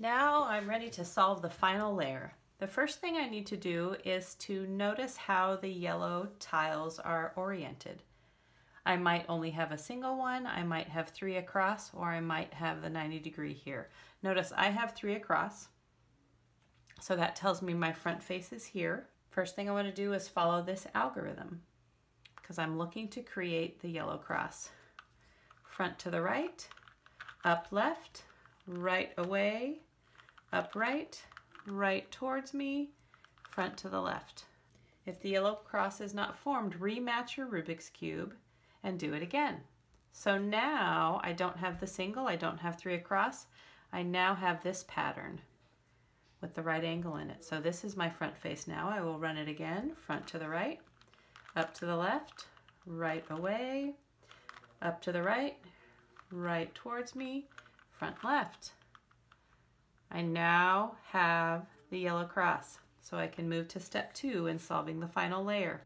Now I'm ready to solve the final layer. The first thing I need to do is to notice how the yellow tiles are oriented. I might only have a single one, I might have three across, or I might have the 90 degree here. Notice I have three across, so that tells me my front face is here. First thing I want to do is follow this algorithm because I'm looking to create the yellow cross. Front to the right, up left, right away, up right, right towards me, front to the left. If the yellow cross is not formed, rematch your Rubik's Cube and do it again. So now I don't have the single, I don't have three across, I now have this pattern with the right angle in it. So this is my front face now. I will run it again, front to the right, up to the left, right away, up to the right, right towards me, front left. I now have the yellow cross, so I can move to step two in solving the final layer.